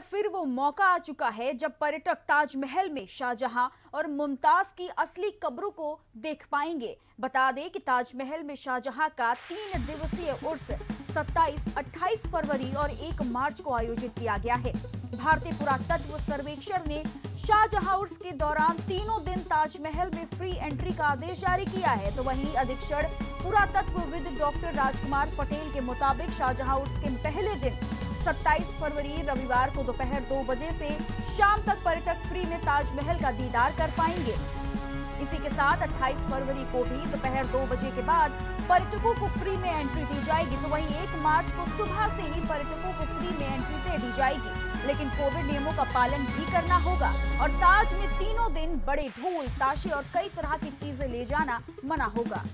फिर वो मौका आ चुका है जब पर्यटक ताजमहल में शाहजहां और मुमताज़ की असली कब्रों को देख पाएँगे। बता दें कि ताजमहल में शाहजहां का तीन दिवसीय उर्स 27, 28 फरवरी और 1 मार्च को आयोजित किया गया है। भारतीय पुरातत्व सर्वेक्षण ने शाहजहां उर्स के दौरान तीनों दिन ताजमहल में फ्री एंट्री का आदेश जारी किया है। तो वहीं अधीक्षण पुरातत्वविद डॉक्टर राजकुमार पटेल के मुताबिक शाहजहां उर्स के पहले दिन 27 फरवरी, रविवार को दोपहर दो बजे से शाम तक पर्यटक फ्री में ताजमहल का दीदार कर पाएँगे। इसी के साथ 28 फरवरी को भी दोपहर दो बजे के बाद पर्यटकों को फ्री में एंट्री दी जाएगी तो वहीं 1 मार्च को सुबह से ही पर्यटकों को फ्री में एंट्री दे दी जाएगी। लेकिन कोविड नियमों का पालन भी करना होगा और ताज में तीनों दिन बड़े ढोल ताशे और कई तरह की चीज़ें ले जाना मना होगा।